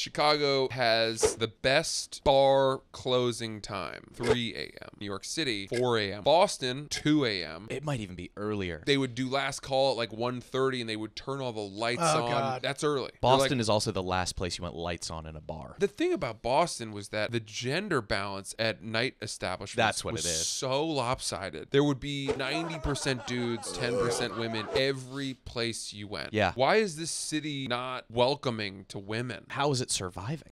Chicago has the best bar closing time, 3 a.m. New York City, 4 a.m. Boston, 2 a.m. It might even be earlier. They would do last call at like 1.30 and they would turn all the lights Oh, on. God. That's early. Boston like- is also the last place you want lights on in a bar. the thing about Boston was that the gender balance at night establishments That's what was it is. so lopsided. There would be 90% dudes, 10% women every place you went. Yeah. Why is this city not welcoming to women? How is it surviving?